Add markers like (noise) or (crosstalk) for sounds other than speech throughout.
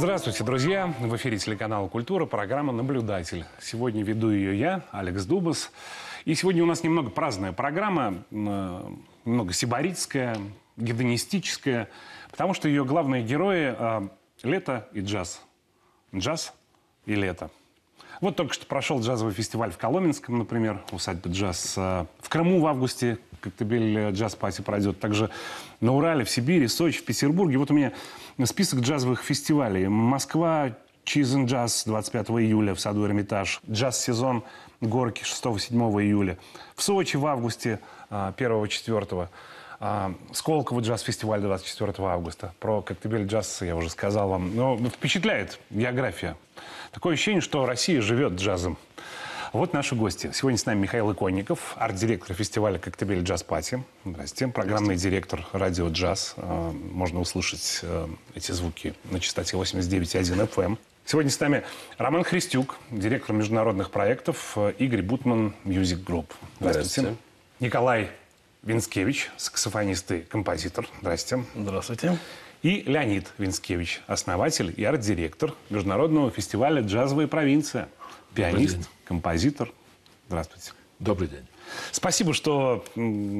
Здравствуйте, друзья! В эфире телеканала «Культура», программа «Наблюдатель». Сегодня веду ее я, Алекс Дубас. И сегодня у нас немного праздная программа, э, немного сибаритская, гедонистическая, потому что ее главные герои э, – лето и джаз. Джаз и лето. Вот только что прошел джазовый фестиваль в Коломенском, например, усадьба джаз. Э, в Крыму в августе Коктебель джаз пати пройдет. Также на Урале, в Сибири, Сочи, в Петербурге. Вот у меня список джазовых фестивалей. Москва, Чизен джаз 25 июля в саду Эрмитаж. Джаз-сезон Горки 6-7 июля. В Сочи в августе 1-4. А, Сколково джаз-фестиваль 24 августа. Про Коктебель джаз я уже сказал вам. Но впечатляет география. Такое ощущение, что Россия живет джазом. Вот наши гости. Сегодня с нами Михаил Иконников, арт-директор фестиваля «Коктебель Джаз Пати». Здрасте. Программный директор радио «Джаз». А, можно услышать э, эти звуки на частоте 89,1 FM. Сегодня с нами Роман Христюк, директор международных проектов э, Игорь Бутман Music Group. Здравствуйте. Здравствуйте. Николай Винскевич, саксофонист и композитор. Здрасте. Здравствуйте. И Леонид Винскевич, основатель и арт-директор Международного фестиваля «Джазовая провинция». Пианист, композитор. Здравствуйте. Добрый день. Спасибо, что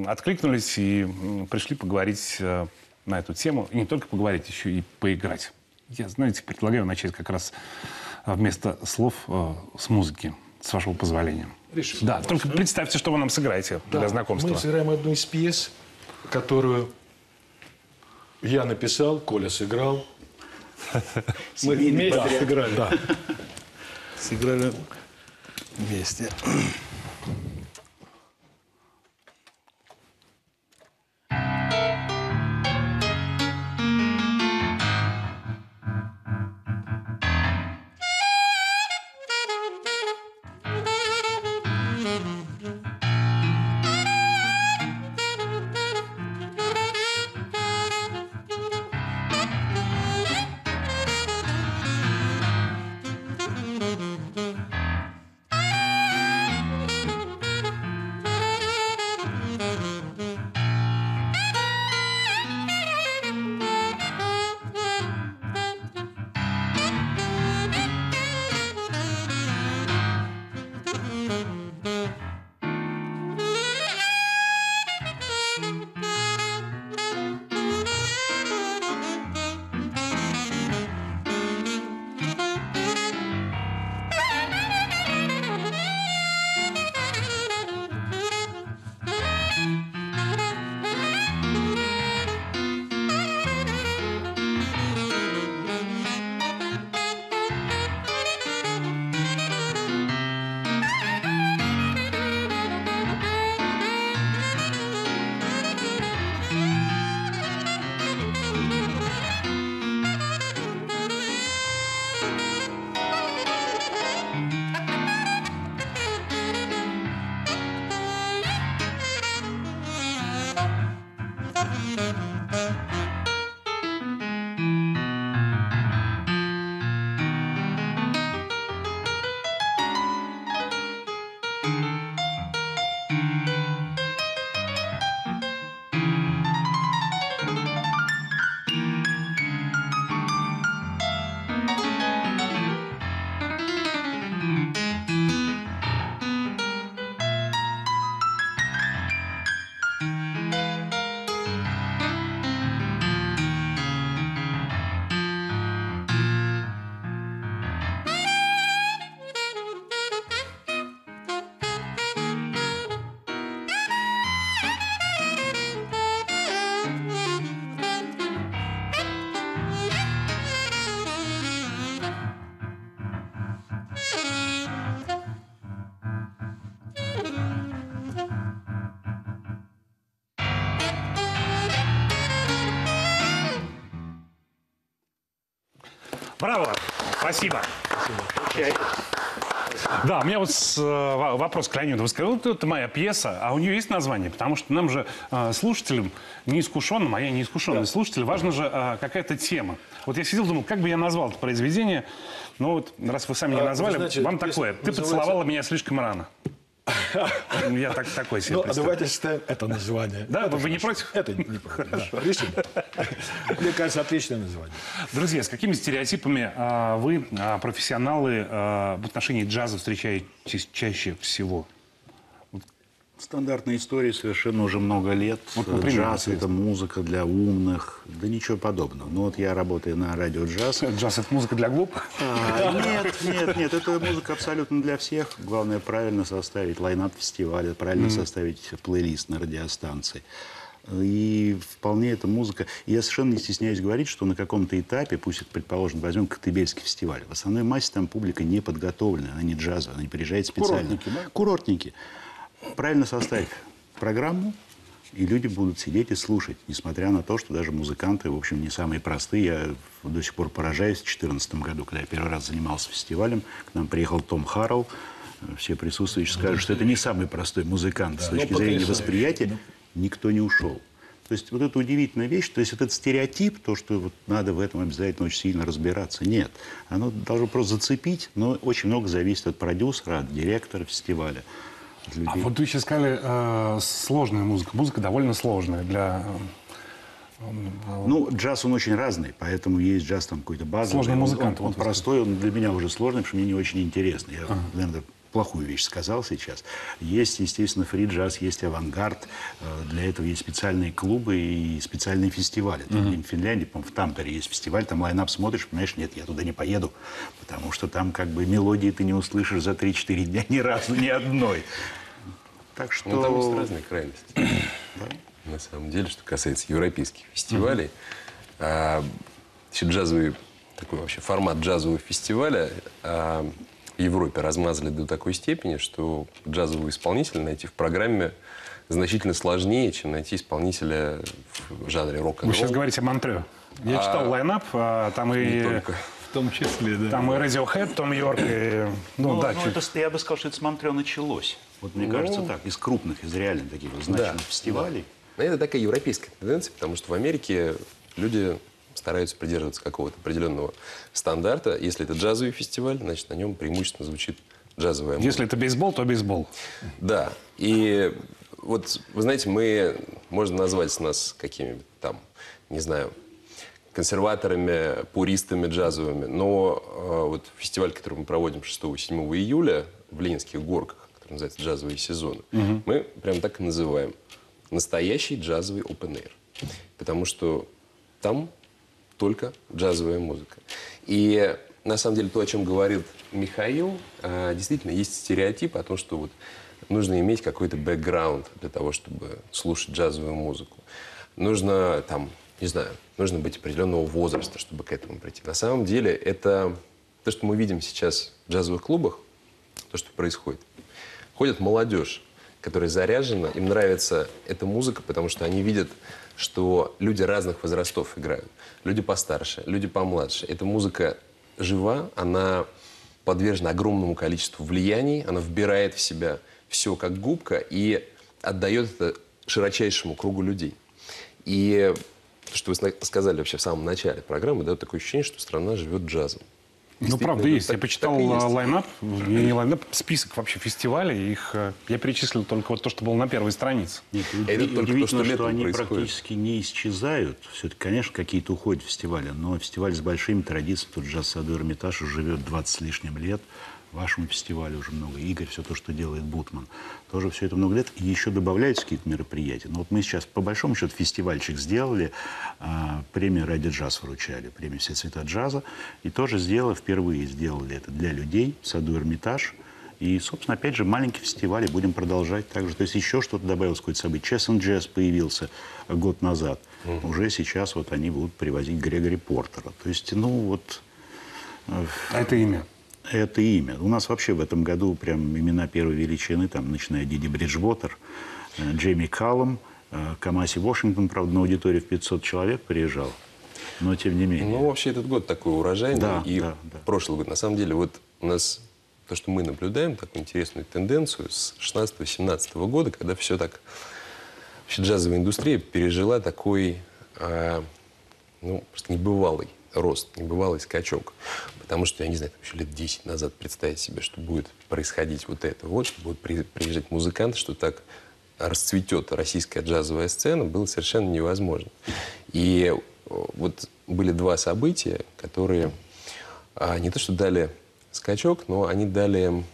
откликнулись и пришли поговорить э, на эту тему. И не только поговорить, еще и поиграть. Я, знаете, предлагаю начать как раз э, вместо слов э, с музыки, с вашего позволения. Решили. Да, только представьте, что вы нам сыграете да, для знакомства. Мы сыграем одну из пьес, которую я написал, Коля сыграл. Мы вместе сыграли. Да. Сыграли вместе. Спасибо. Спасибо. Да, у меня вот э, вопрос к Леониду. Вы сказали, вот это моя пьеса, а у нее есть название? Потому что нам же, э, слушателям, неискушенным, а я неискушенный да. слушатель, важна же э, какая-то тема. Вот я сидел, думал, как бы я назвал это произведение. Но вот, раз вы сами не а, назвали, знаете, вам такое. Ты поцеловала меня слишком рано. Я так, такой себе Ну, а давайте оставим это название. Да, вы, вы не против? Это не против. да. Мне кажется, отличное название. Друзья, с какими стереотипами а, вы, а, профессионалы, а, в отношении джаза встречаетесь чаще всего? Стандартная история совершенно уже много лет. Вот, например, Джаз – это музыка для умных. Да ничего подобного. Ну вот я работаю на радио джаз. (laughs) Джаз – это музыка для глупых? А, нет, нет, нет, это музыка абсолютно для всех. Главное правильно составить лайнап фестиваля, правильно составить плейлист на радиостанции. И вполне эта музыка... Я совершенно не стесняюсь говорить, что на каком-то этапе, пусть это, предположим, возьмем Коктебельский фестиваль, в основной массе там публика не подготовленная, она не джазовая, она не приезжает специально. Курортники, да? Курортники. Правильно составить программу, и люди будут сидеть и слушать, несмотря на то, что даже музыканты, в общем, не самые простые. Я до сих пор поражаюсь. В 2014 году, когда я первый раз занимался фестивалем, к нам приехал Том Харрелл. Все присутствующие скажут, что это не самый простой музыкант с точки но зрения восприятия. Никто не ушел. То есть вот это удивительная вещь, то есть этот стереотип, то, что вот надо в этом обязательно очень сильно разбираться, нет. Оно должно просто зацепить, но очень много зависит от продюсера, от директора фестиваля. От людей. А вот вы сейчас сказали, э, сложная музыка. Музыка довольно сложная для... Ну, джаз, он очень разный, поэтому есть джаз там какой-то базовый. Сложный Он- музыкант, Он, он вы простой, он для меня уже сложный, потому что мне не очень интересно. Я, наверное, плохую вещь сказал сейчас. Есть, естественно, фри-джаз, есть авангард. Э, Для этого есть специальные клубы и специальные фестивали. Там, В Финляндии, по в Тампере есть фестиваль, там лайнап смотришь, понимаешь, нет, я туда не поеду, потому что там как бы мелодии ты не услышишь за 3-4 дня ни разу, ни одной. Так что... Ну, там есть разные крайности. (clears throat) На самом деле, что касается европейских фестивалей, а, вообще джазовый такой вообще формат джазового фестиваля а, в Европе размазали до такой степени, что джазового исполнителя найти в программе значительно сложнее, чем найти исполнителя в жанре рок Вы сейчас говорите о Монтрео. Я читал лайнап, а, там и... Не только. В том числе, да. Там и Radiohead, Том Йорк, и... Ну, Ну, да, ну, чуть- это, я бы сказал, что это с Монтрео началось. Вот мне кажется так, из крупных, из реально таких вот значимых фестивалей. Но это такая европейская тенденция, потому что в Америке люди стараются придерживаться какого-то определенного стандарта. Если это джазовый фестиваль, значит, на нем преимущественно звучит джазовая музыка. Если это бейсбол, то бейсбол. Да. И вот, вы знаете, мы, можно назвать нас какими-то там, не знаю, консерваторами, пуристами джазовыми, но э, вот фестиваль, который мы проводим 6-7 июля в Ленинских горках, который называется «Джазовые сезоны», мы прям так и называем. Настоящий джазовый open air. Потому что там только джазовая музыка. И на самом деле то, о чем говорит Михаил, э, действительно есть стереотип о том, что вот нужно иметь какой-то бэкграунд для того, чтобы слушать джазовую музыку. Нужно там, не знаю, нужно быть определенного возраста, чтобы к этому прийти. На самом деле это то, что мы видим сейчас в джазовых клубах, то, что происходит. Ходит молодежь, которая заряжена, им нравится эта музыка, потому что они видят, что люди разных возрастов играют. Люди постарше, люди помладше. Эта музыка жива, она подвержена огромному количеству влияний, она вбирает в себя все как губка и отдает это широчайшему кругу людей. И то, что вы сказали вообще в самом начале программы, дает такое ощущение, что страна живет джазом. Ну, правда, есть. Я так- почитал и а, есть. лайнап, не лайнап, список вообще фестивалей. Их э, я перечислил только вот то, что было на первой странице. Нет, Это уди- только то, удивительно, что что, они происходит. практически не исчезают. Все-таки, конечно, какие-то уходят фестивали, но фестиваль с большими традициями, тут джаз саду Эрмитаж живет 20 с лишним лет. Вашему фестивалю уже много. Игорь, все то, что делает Бутман, тоже все это много лет. И еще добавляются какие-то мероприятия. Но вот мы сейчас, по большому счету, фестивальчик сделали, а, премию «Ради джаз» вручали, премию «Все цвета джаза». И тоже сделали, впервые сделали это для людей в саду Эрмитаж. И, собственно, опять же, маленькие фестивали будем продолжать также. То есть еще что-то добавилось, какое-то событие. And Jazz появился год назад. Уже сейчас вот они будут привозить Грегори Портера. То есть, ну вот, А это имя. Это имя. У нас вообще в этом году прям имена первой величины, там, начиная Диди Бриджвотер, э, Джейми Каллом, э, Камаси Вашингтон, правда, на аудиторию в 500 человек приезжал. Но тем не менее. Ну, вообще, этот год такой урожайный. Да, и да, да. прошлый год. На самом деле, вот у нас то, что мы наблюдаем, такую интересную тенденцию с 16-17 года, когда все так... Вообще джазовая индустрия пережила такой, а, ну, просто небывалый рост, небывалый скачок. Потому что, я не знаю, еще лет 10 назад представить себе, что будет происходить вот это вот, что будут при- приезжать музыканты, что так расцветет российская джазовая сцена, было совершенно невозможно. И э, вот были два события, которые а, не то что дали скачок, но они дали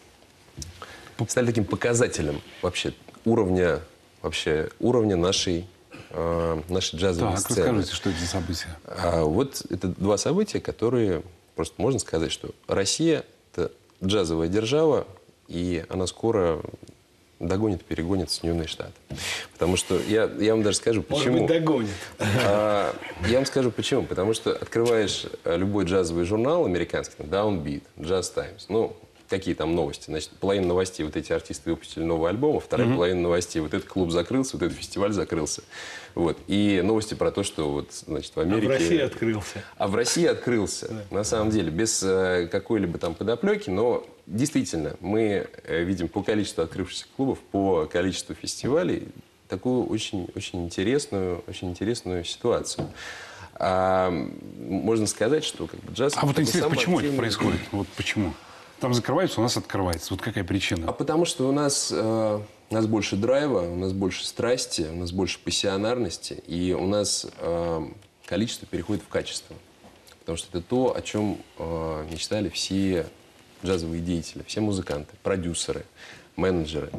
стали таким показателем вообще уровня вообще уровня нашей э, нашей джазовой Так, сцены. расскажите, что это за события. А вот это два события, которые просто можно сказать, что Россия это джазовая держава, и она скоро догонит, перегонит Соединенные Штаты. Потому что я, я вам даже скажу, Может почему. быть, догонит. А, Я вам скажу почему. Потому что открываешь э, любой джазовый журнал американский, там, Downbeat, Jazz Times, ну, какие там новости. Значит, половина новостей, вот эти артисты выпустили новый альбом, а вторая половина новостей, вот этот клуб закрылся, вот этот фестиваль закрылся. Вот. И новости про то, что вот, значит, в Америке... в России открылся. А в России открылся, на самом деле, без э, какой-либо там подоплеки, но действительно, мы э, видим по количеству открывшихся клубов, по количеству фестивалей такую очень, очень интересную, очень интересную ситуацию. А, можно сказать, что как бы, джаз... А вот интересно, почему это активный- происходит? Вот почему? Там закрывается, у нас открывается. Вот какая А причина? потому что у нас, э, у нас больше драйва, у нас больше страсти, у нас больше пассионарности, и у нас э, количество переходит в качество. Потому что это то, о чем э, мечтали все джазовые деятели, все музыканты, продюсеры, менеджеры.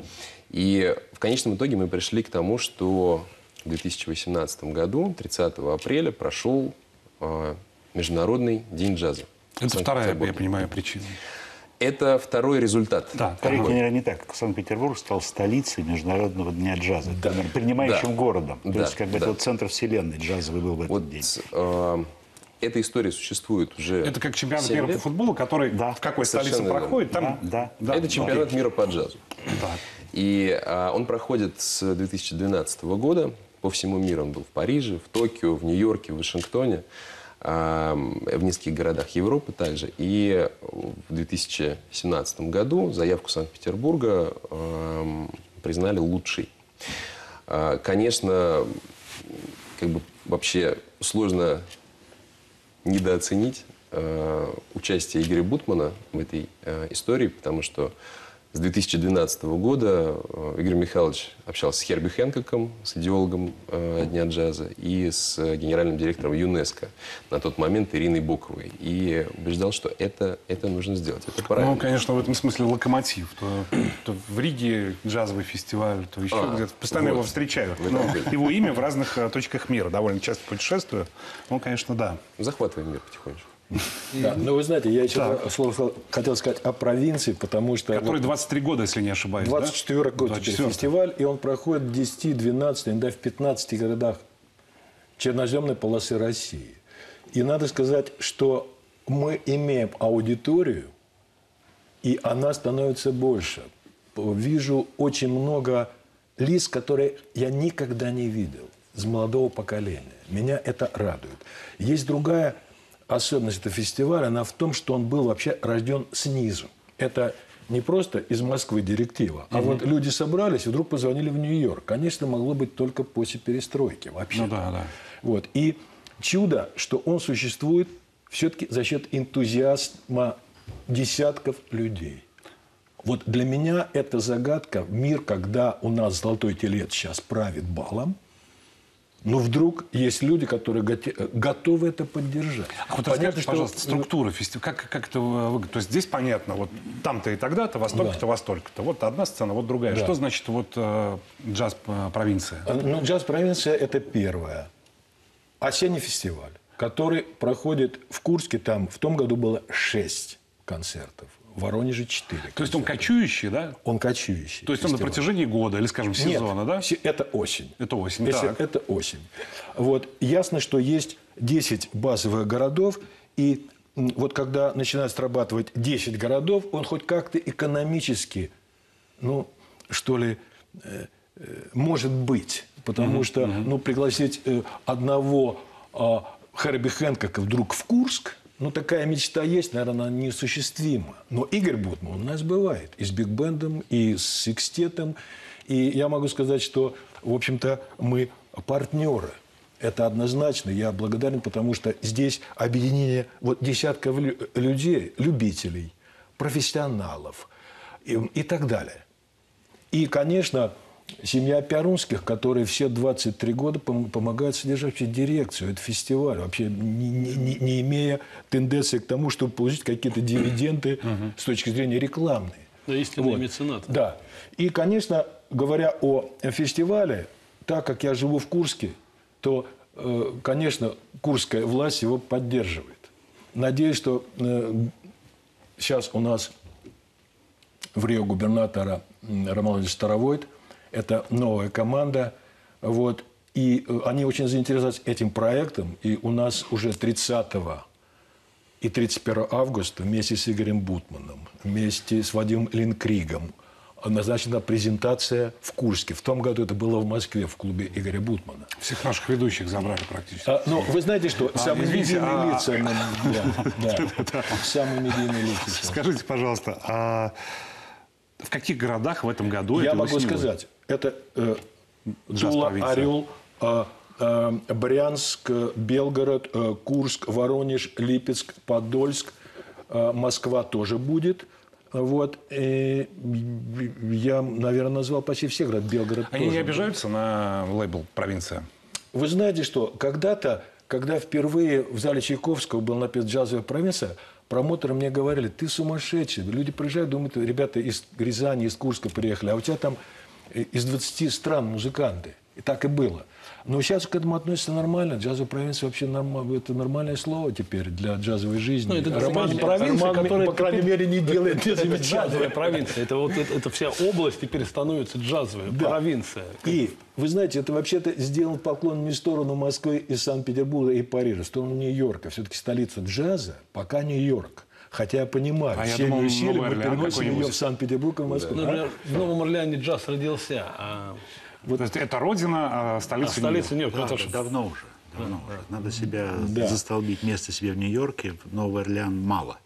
И в конечном итоге мы пришли к тому, что в 2018 году, 30 апреля, прошел э, Международный день джаза. Это вторая, я понимаю, причина. Это второй результат. Да, Скорее, какой? наверное, не так. Санкт-Петербург стал столицей Международного дня джаза, например, принимающим Да. городом. То Да, есть, как бы да. это вот центр вселенной джазовый был в этот Вот день. э, эта история существует уже. Это как чемпионат мира по лет. футболу, который Да. в какой столице верно. проходит, там... Да, да. Это чемпионат мира по джазу. Так. И а, он проходит с 2012 года по всему миру. Он был в Париже, в Токио, в Нью-Йорке, в Вашингтоне, в нескольких городах Европы также. И в 2017 году заявку Санкт-Петербурга признали лучшей. А, Конечно, как бы вообще сложно недооценить э, участие Игоря Бутмана в этой э, истории, потому что с 2012 года э, Игорь Михайлович общался с Херби Хэнкоком, с идеологом э, Дня джаза, и с э, генеральным директором ЮНЕСКО на тот момент Ириной Боковой. И убеждал, что это, это нужно сделать. Это правильно. Ну, конечно, в этом смысле локомотив. То, то в Риге джазовый фестиваль, то еще А, где-то. Постоянно вот. его встречают. Но его имя в разных точках мира. Довольно часто путешествую. Он, конечно, да. Захватываем мир потихонечку. (laughs) Да, но вы знаете, я еще слово сказал- хотел сказать о провинции, потому что Который вот 23 года, если не ошибаюсь. да? 24 год теперь 24. фестиваль, и он проходит в 10, 12, иногда в 15 городах черноземной полосы России. И надо сказать, что мы имеем аудиторию, и она становится больше. Вижу очень много лиц, которые я никогда не видел, из молодого поколения. Меня это радует. Есть другая особенность этого фестиваля, она в том, что он был вообще рожден снизу. Это не просто из Москвы директива, а вот люди собрались и вдруг позвонили в Нью-Йорк. Конечно, могло быть только после перестройки вообще. Ну да, да. Вот. И чудо, что он существует все-таки за счет энтузиазма десятков людей. Вот для меня это загадка. Мир, когда у нас золотой телец сейчас правит балом, но вдруг есть люди, которые готовы это поддержать. А вот Понятно, расскажите, пожалуйста, структура фестиваля. Как, как это выглядит? То есть здесь понятно, вот там-то и тогда-то, во столько-то, во столько-то. Вот одна сцена, вот другая. Да. Что значит вот э, джаз э, провинция? Ну, джаз-провинция – это первое. Осенний фестиваль, который проходит в Курске. Там в том году было шесть концертов. В Воронеже четыре. То есть он кочующий, да? Он кочующий. То есть он на протяжении года или, скажем, сезона, Нет, да? это осень. Это осень, Если так. это осень. Вот. Ясно, что есть 10 базовых городов, и вот когда начинает срабатывать 10 городов, он хоть как-то экономически, ну, что ли, э, э, может быть. Потому что, ну, пригласить э, одного а, Хэрби Хэнкока вдруг в Курск, ну, такая мечта есть, наверное, она неосуществима. Но Игорь Бутман у нас бывает. И с биг-бендом, и с секстетом. И я могу сказать, что, в общем-то, мы партнеры. Это однозначно. Я благодарен, потому что здесь объединение вот десятков лю- людей, любителей, профессионалов и, и так далее. И, конечно, семья Пярунских, которые все 23 года пом- помогают содержать вообще дирекцию, это фестиваль, вообще не, не- не- имея тенденции к тому, чтобы получить какие-то дивиденды (clears throat) с точки зрения рекламной. Да, истинные меценаты. Да. И, конечно, говоря о фестивале, так как я живу в Курске, то, э, конечно, курская власть его поддерживает. Надеюсь, что э, сейчас у нас в Рио губернатора Роман Старовойт. Это новая команда. Вот. И э, они очень заинтересовались этим проектом. И у нас уже 30 и 31 августа вместе с Игорем Бутманом, вместе с Вадимом Линкригом назначена презентация в Курске. В том году это было в Москве, в клубе Игоря Бутмана. Всех наших ведущих забрали практически. А, ну, вы знаете, что самые извините, медийные а- лица... м, (laughs) Да, да, самые медийные лица. Скажите, пожалуйста, а в каких городах в этом году Я это могу сказать, это э, Тула. Орел, э, э, Брянск, Белгород, э, Курск, Воронеж, Липецк, Подольск, э, Москва тоже будет. Вот. И я, наверное, назвал почти все города. Белгород Они тоже. не обижаются на лейбл «Провинция»? Вы знаете, что когда-то, когда впервые в зале Чайковского был написан «Джазовая провинция», промоутеры мне говорили, ты сумасшедший. Люди приезжают, думают, ребята из Рязани, из Курска приехали, а у тебя там из 20 стран музыканты. И так и было. Но сейчас к этому относятся нормально. Джазовая провинция вообще норма- это нормальное слово теперь для джазовой жизни. Ну, это Роман, провинция, Роман, которая по крайней мере, не делает Это джазовая незамечательно. провинция. Это вот это, это вся область теперь становится джазовая Да. провинция. И, вы знаете, это вообще-то сделан поклон не в сторону Москвы и Санкт-Петербурга и Парижа, в сторону Нью-Йорка. Все-таки столица джаза пока Нью-Йорк. Хотя я понимаю, А я всеми думал, усилиями Новый мы переносим ее в Санкт-Петербург и в Москву. Ну, А? например, в Новом Орлеане джаз родился, а То есть это родина, а а столица столица Нью-Йорк. Нью-Йорк. Да, потому что- давно уже. Давно уже. Надо себя Да. застолбить место себе в Нью-Йорке. В Новый Орлеан мало.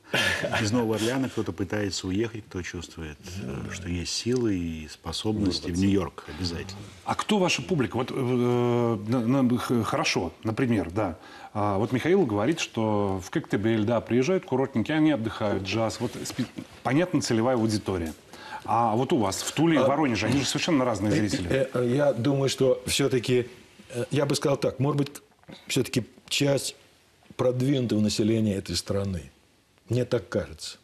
Из Нового Орлеана кто-то пытается уехать, кто чувствует, э, что есть силы и способности в Нью-Йорк обязательно. А кто ваша публика? Вот э, хорошо, например, да. А, вот Михаил говорит, что в Коктебель, да, приезжают курортники, они отдыхают, джаз. Вот понятно целевая аудитория. А вот у вас в Туле и Воронеже, они же совершенно разные зрители. Э, э, Я думаю, что все-таки, я бы сказал так, может быть, все-таки часть продвинутого населения этой страны. Мне так кажется.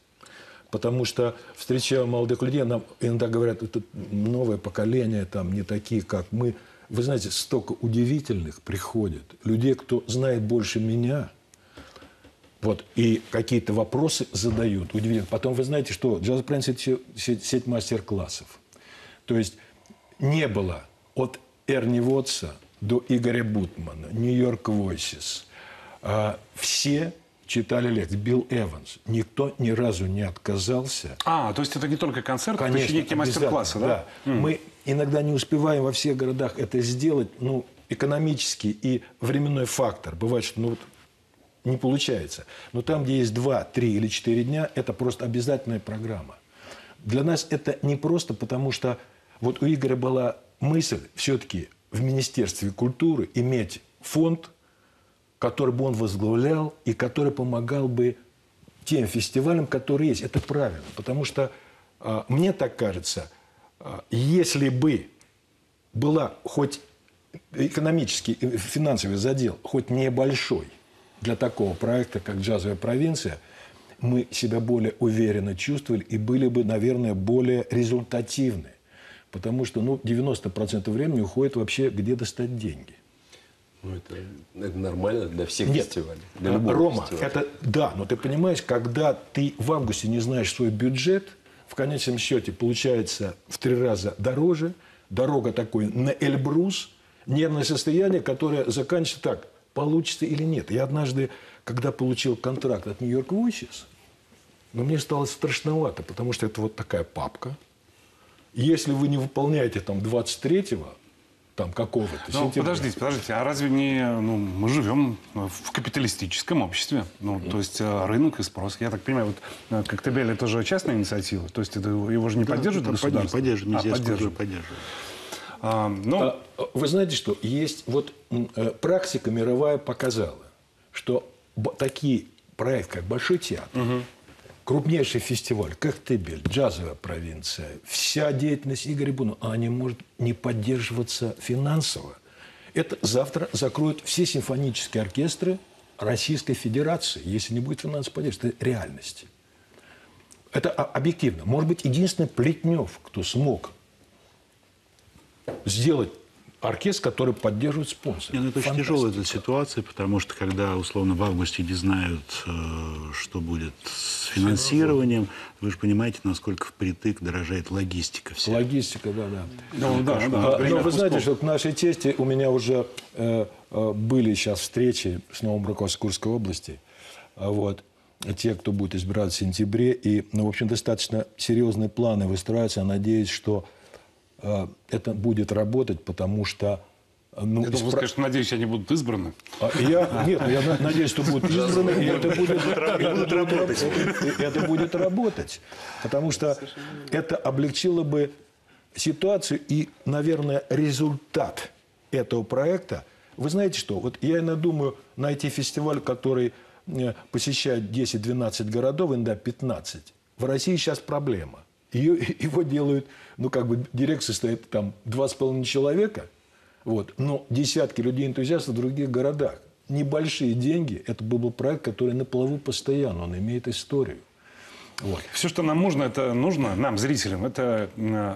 Потому что, встречая молодых людей, нам иногда говорят, это новое поколение, там, не такие, как мы. Вы знаете, столько удивительных приходит. Людей, кто знает больше меня, вот, и какие-то вопросы задают. Удивительно. Потом вы знаете, что Джаз Прэнс – это се- сеть, сеть мастер-классов. То есть не было от Эрни Вотса до Игоря Бутмана, Нью-Йорк Voices. а, все читали лекции. Билл Эванс. Никто ни разу не отказался А, то есть это не только концерт, это еще некие мастер-классы, да? Мы иногда не успеваем во всех городах это сделать, ну, экономический и временной фактор. Бывает, что ну, вот не получается. Но там, где есть два, три или четыре дня, это просто обязательная программа. Для нас это не просто, потому что вот у Игоря была мысль все-таки в Министерстве культуры иметь фонд, который бы он возглавлял и который помогал бы тем фестивалям, которые есть. Это правильно, потому что а, мне так кажется, а, если бы была хоть экономический, и финансовый задел, хоть небольшой для такого проекта, как «Джазовая провинция», мы себя более уверенно чувствовали и были бы, наверное, более результативны. Потому что ну, 90% времени уходит вообще, где достать деньги. Ну, это, это нормально для всех Нет, фестивалей. Для а, любого Рома, фестиваля. это да, но ты понимаешь, когда ты в августе не знаешь свой бюджет, в конечном счете получается в три раза дороже, дорога такой на Эльбрус, нервное состояние, которое заканчивается так, получится или нет. Я однажды, когда получил контракт от Нью-Йорк Voices, но мне стало страшновато, потому что это вот такая папка. Если вы не выполняете там 23-го, там какого-то Ну, сентября, подождите, подождите, а разве не, ну, мы живем в капиталистическом обществе, ну, то есть э, рынок и спрос. Я так понимаю, вот э, Коктебель это же частная инициатива, то есть это, его же не поддерживает Там государство? Поддерживает, А, поддерживает. поддерживает. А, ну, А, Вы знаете, что есть вот э, практика мировая показала, что такие проекты, как Большой театр, крупнейший фестиваль, Коктебель, джазовая провинция, вся деятельность Игоря Бунова, она не может не поддерживаться финансово. Это завтра закроют все симфонические оркестры Российской Федерации, если не будет финансовой поддержки. Это реальность. Это объективно. Может быть, единственный Плетнев, кто смог сделать оркестр, который поддерживает спонсор. Не, ну, это очень тяжелая эта ситуация, потому что когда, условно, в августе не знают, э, что будет с финансированием, вы же понимаете, насколько впритык дорожает логистика вся. Логистика, да, да. ну, да, да, А, например, Но вы знаете, что к нашей чести у меня уже э, э, были сейчас встречи с новым руководством Курской области. А Вот. Те, кто будет избираться в сентябре. И, ну, в общем, достаточно серьезные планы выстраиваются. Я надеюсь, что это будет работать, потому что... э, Ну, Я думал, вы испра- скажете, надеюсь, они будут избраны. А Я, нет, ну, я на- надеюсь, что будут (laughs) избраны, и это будет, работать. И Это будет работать. Потому что это облегчило бы ситуацию и, наверное, результат этого проекта. Вы знаете что? Вот я иногда думаю, найти фестиваль, который э, посещает 10-12 городов, иногда 15. В России сейчас проблема. Ее, (laughs) его делают, ну, как бы, дирекция стоит там 2,5 человека, вот. Но десятки людей-энтузиастов в других городах. Небольшие деньги. Это был бы проект, который на плаву постоянно. Он имеет историю. Вот. Все, что нам нужно, это нужно нам, зрителям, это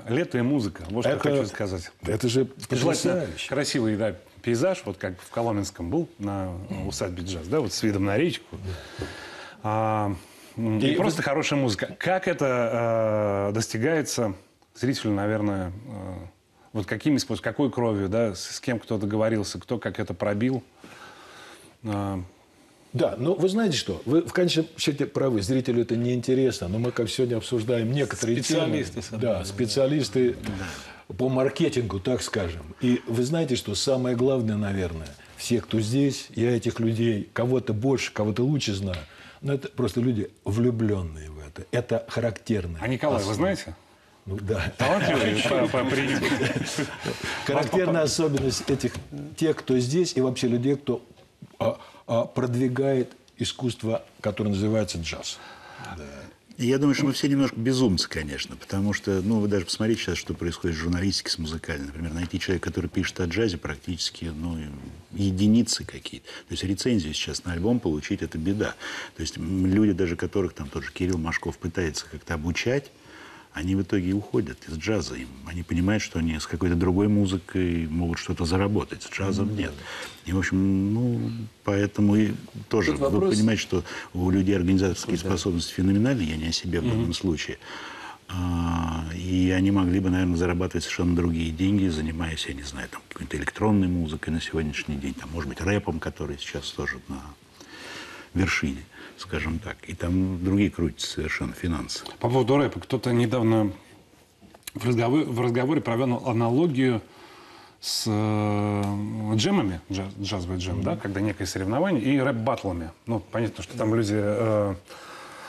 лето и музыка. Вот что Это- я хочу сказать. Это же Желательно красивый да, пейзаж, вот как в Коломенском был на усадьбе джаз, да, вот с видом на речку. А, м, и, И просто хорошая музыка. Как это э, достигается зрителю, наверное, э, вот какими способами, какой кровью, да, с, с кем кто договорился, кто как это пробил. А, Да, но вы знаете что? Вы в конечном счете правы. Зрителю это неинтересно. Но мы, как сегодня обсуждаем некоторые Специалисты, темы. Да, специалисты по маркетингу, так скажем. И вы знаете, что самое главное, наверное, все, кто здесь, я этих людей, кого-то больше, кого-то лучше знаю, но это просто люди влюбленные в это. Это характерно. а Николай, вы знаете? Ну да. (laughs) Характерная (laughs) особенность этих тех, кто здесь, и вообще людей, кто а, а, продвигает искусство, которое называется джаз. И Я думаю, что мы все немножко безумцы, конечно, потому что, ну, вы даже посмотрите сейчас, что происходит в журналистике с музыкальной. Например, найти человека, который пишет о джазе, практически, ну, единицы какие-то. То есть рецензию сейчас на альбом получить – это беда. То есть люди, даже которых там тот же Кирилл Машков пытается как-то обучать, они в итоге уходят из джаза. Им- Они понимают, что они с какой-то другой музыкой могут что-то заработать. С джазом нет. И, в общем, ну, поэтому и тоже Тут вы вопрос- понимаете, что у людей организаторские способности феноменальные, я не о себе в данном случае. А, И они могли бы, наверное, зарабатывать совершенно другие деньги, занимаясь, я не знаю, там, какой-то электронной музыкой на сегодняшний день, там, может быть, рэпом, который сейчас тоже на вершине, скажем так. И там другие крутятся совершенно финансы. По поводу рэпа. Кто-то недавно в разговоре, в разговоре провел аналогию с э, джемами, джаз- джазовый джем, да, когда некое соревнование, и рэп-баттлами. Ну, понятно, что там люди э,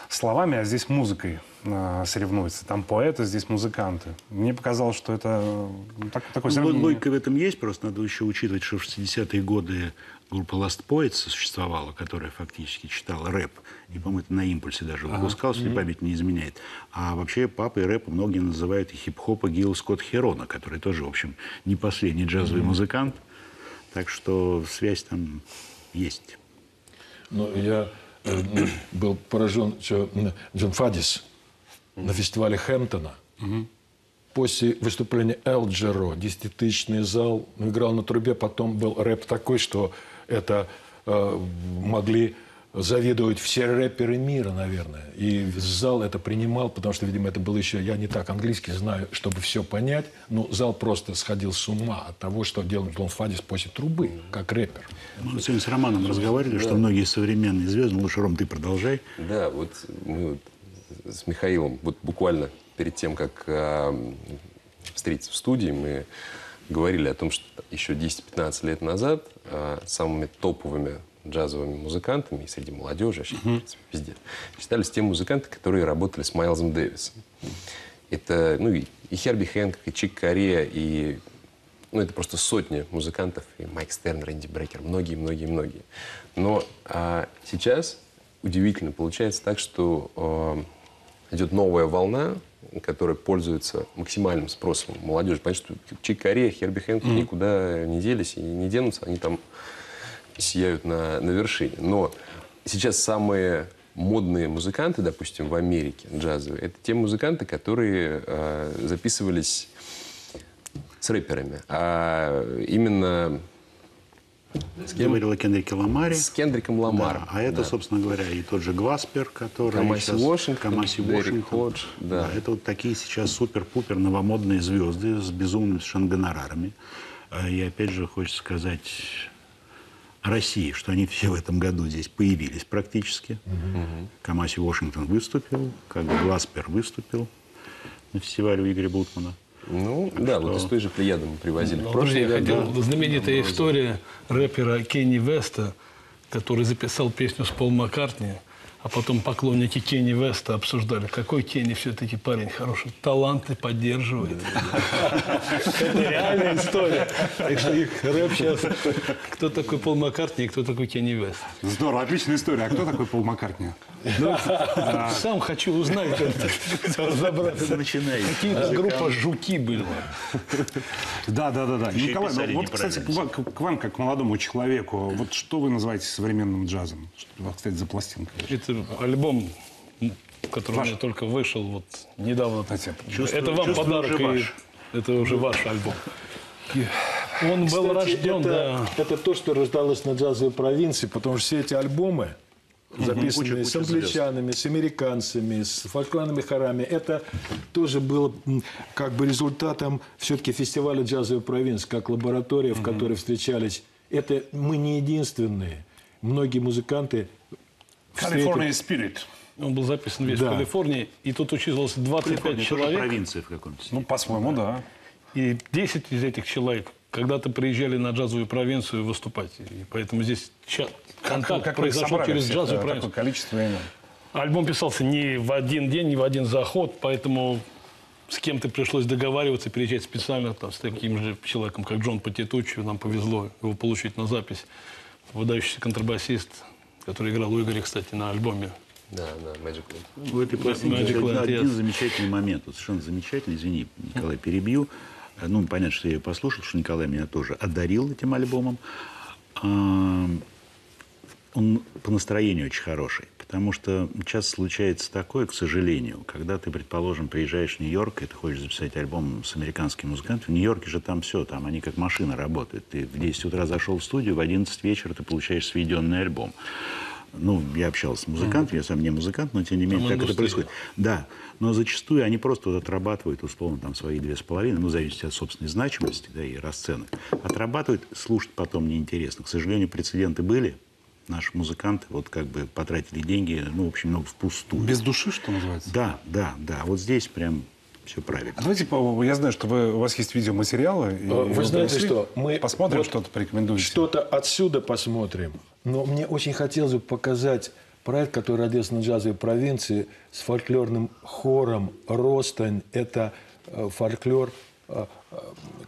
словами, а здесь музыкой э, соревнуются. Там поэты, здесь музыканты. Мне показалось, что это э, так- такое Ну, логика в этом есть, просто надо еще учитывать, что в 60-е годы группа Last Poets существовала, которая фактически читала рэп. И, по-моему, это на импульсе даже выпускалось, если память не изменяет. А вообще папой рэпа многие называют и хип-хопа Гилла Скотт Херона, который тоже, в общем, не последний джазовый музыкант. Так что связь там есть. Ну, я э, (coughs) был поражен, что Джон Фадис на фестивале Хэмптона после выступления Элджеро, десятитысячный зал, ну, играл на трубе, потом был рэп такой, что это э, могли завидовать все рэперы мира, наверное. И зал это принимал, потому что, видимо, это было еще, я не так английский знаю, чтобы все понять, но зал просто сходил с ума от того, что делал Джон Фадис после трубы, как рэпер. Мы сегодня с Романом разговаривали, что многие современные звезды, ну лучше, Ром, ты продолжай. Да, вот мы вот с Михаилом, вот буквально перед тем, как а, встретиться в студии, мы говорили о том, что еще 10-15 лет назад самыми топовыми джазовыми музыкантами и среди молодежи, вообще, в принципе, везде, считались те музыканты, которые работали с Майлзом Дэвисом. Это, ну, и, и Херби Хэнкок, и Чик Корея, и ну, это просто сотни музыкантов, и Майк Стерн, Рэнди Брекер, многие-многие-многие. Но а, сейчас удивительно получается так, что а, идет новая волна, которая пользуется максимальным спросом молодежи. Понятно, что Чик Корея, Херби Хэнк никуда не делись и не денутся, они там сияют на, на вершине. Но сейчас самые модные музыканты, допустим, в Америке, джазовые, это те музыканты, которые э, записывались с рэперами. А именно С кем? Говорил о Кенрике Ламаре. с Кендриком Ламаром. Да, а это, собственно говоря, и тот же Гваспер, который Камаси сейчас... Уошингтон, Камаси Дерек Уошингтон. Ходж, да. Это вот такие сейчас супер-пупер новомодные звезды с безумными совершенно гонорарами. А, И опять же хочется сказать России, что они все в этом году здесь появились практически. Камаси Вашингтон выступил, как бы Гваспер выступил на фестивале у Игоря Бутмана. Ну, да, вот из той же плеяды мы привозили. Ну, Друзья, я хотел, знаменитая история рэпера Кенни Веста, который записал песню с Пол Маккартни, а потом поклонники Кенни Веста обсуждали, какой Кенни все-таки парень хороший, таланты поддерживает. Это реальная история. Так что их рэп сейчас... Кто такой Пол Маккартни и кто такой Кенни Вест? Здорово, отличная история. А кто такой Пол Маккартни? Сам хочу узнать, разобраться. Начинается. Какие-то группа «Жуки» были. Да, да, да, да. Николай, ну вот, кстати, к вам, к вам, как к молодому человеку, вот что вы называете современным джазом? Что у вас, кстати, за пластинка? Это альбом, который Ваш. у меня только вышел вот недавно. Кстати, чувствую- это вам чувствую, подарок. уже и ваш. Это уже ваш альбом. Он был Кстати, рожден, это, да. это то, что рождалось на джазовой провинции, потому что все эти альбомы, записанные Куча- с англичанами, с американцами, с фольклорными хорами, это тоже было как бы результатом все-таки фестиваля джазовой провинции, как лаборатория, в которой встречались. Это мы не единственные. Многие музыканты встретили- California Spirit. Он был записан весь Да. в Калифорнии. И тут училось 25 Калифорния тоже человек. провинция в каком-то Ну, по-своему, да. И 10 из этих человек когда-то приезжали на джазовую провинцию выступать. И поэтому здесь ча- контакт как произошел через джазовую да, провинцию. Такое количество имен. Альбом писался не в один день, не в один заход, поэтому с кем-то пришлось договариваться, переезжать специально там, с таким же человеком, как Джон Патитучи. Нам повезло его получить на запись. Выдающийся контрабасист, который играл у Игоря, кстати, на альбоме. Да, да, Magic Land. В этой пластинке Magic Land, один yes. замечательный момент, вот совершенно замечательный, извини, Николай, перебью. Ну, понятно, что я ее послушал, что Николай меня тоже одарил этим альбомом. Он по настроению очень хороший, потому что часто случается такое, к сожалению, когда ты, предположим, приезжаешь в Нью-Йорк, и ты хочешь записать альбом с американским музыкантом, в Нью-Йорке же там все, там они как машина работают. Ты в 10 утра зашел в студию, в 11 вечера ты получаешь сведенный альбом. Ну, я общался с музыкантами, я сам не музыкант, но тем не менее Там так это происходит. Да, но зачастую они просто вот отрабатывают, условно, там свои две с половиной, ну, в зависимости от собственной значимости, да, и расценок. Отрабатывают, слушать потом неинтересно. К сожалению, прецеденты были. Наши музыканты вот как бы потратили деньги, ну, в общем, много впустую. Без души, что называется? Да, да, да. Вот здесь прям все правильно. А давайте, я знаю, что вы, у вас есть видеоматериалы. вы знаете принесли. что, мы Посмотрим, вот что-то порекомендуете. Что-то отсюда посмотрим. Но мне очень хотелось бы показать проект, который родился на джазовой провинции с фольклорным хором «Ростань». Это э, фольклор э, э,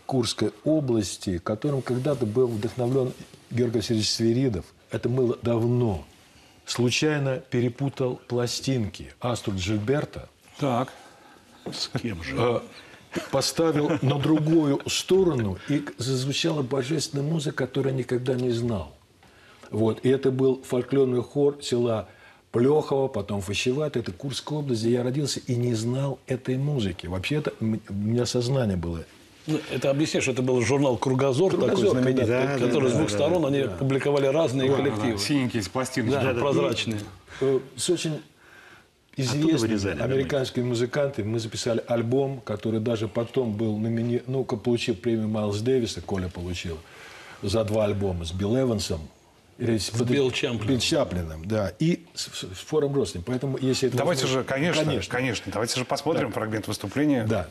Курской области, которым когда-то был вдохновлен Георгий Васильевич Свиридов. Это было давно. Случайно перепутал пластинки Аструд Жильберта Так. С кем же? э, поставил на другую сторону, и зазвучала божественная музыка, которую я никогда не знал. Вот. И это был фольклорный хор села Плехово, потом Фащеват, это Курская область, где я родился и не знал этой музыки. Вообще-то м- у меня сознание было. Ну, это объясняет, что это был журнал «Кругозор», такой «Кругозор», знаменитый, да, да, который с да, двух да, сторон, они публиковали разные коллективы. Синенькие эти пластинки. Да, прозрачные. Э, С очень известными вырезали, да, американскими музыкантами мы записали альбом, который даже потом был номини... ну, ка- получил премию Майлз Дэвиса, Коля получил, за два альбома с Билл Эвансом. Или с Билл Чамплином. Билл Чаплином, да. И с, с- с Фором Рослин. Поэтому, если это Давайте возможно- же, конечно, конечно, Конечно. Давайте же посмотрим фрагмент выступления. Да.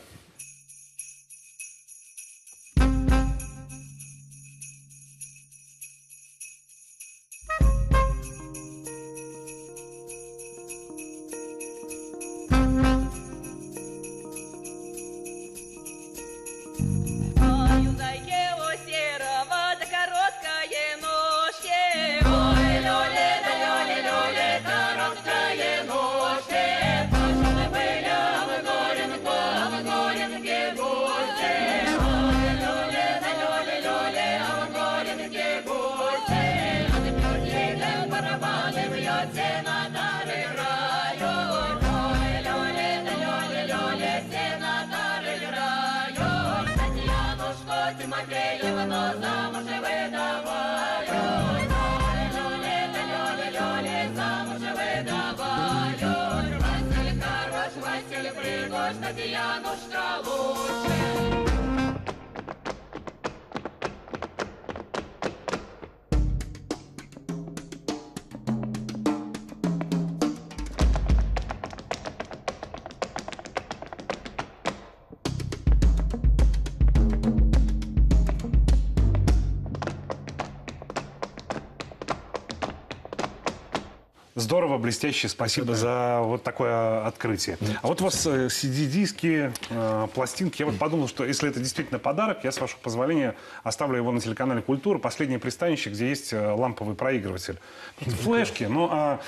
Здорово, блестяще. Спасибо за вот такое открытие. А вот у вас э, CD-диски, э, пластинки. Я вот подумал, что если это действительно подарок, я, с вашего позволения, оставлю его на телеканале «Культура». Последнее пристанище, где есть э, ламповый проигрыватель. Флешки, ну а...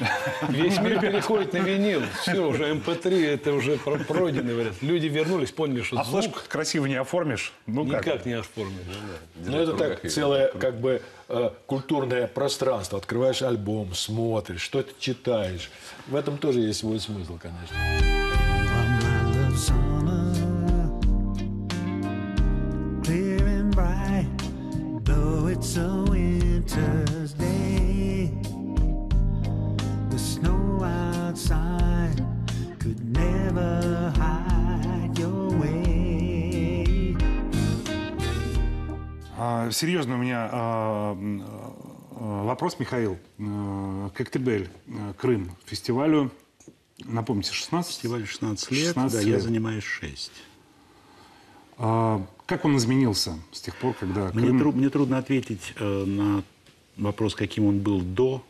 (laughs) Весь мир переходит на винил. Все, уже MP3, это уже про- пройденный вариант. Люди вернулись, поняли, что А звук флешку красиво не оформишь. Ну как? никак не оформить. Ну, это так целое, как бы, э, культурное пространство. Открываешь альбом, смотришь, что-то читаешь. В этом тоже есть свой смысл, конечно. Серьезно у меня а, а, вопрос, Михаил. А, Коктебель, а, Крым, фестивалю, напомните, 16? Фестиваль 16 лет, 16 да, я лет. занимаюсь 6. А, как он изменился с тех пор, когда Мне, Крым... тру- мне трудно ответить э, на вопрос, каким он был до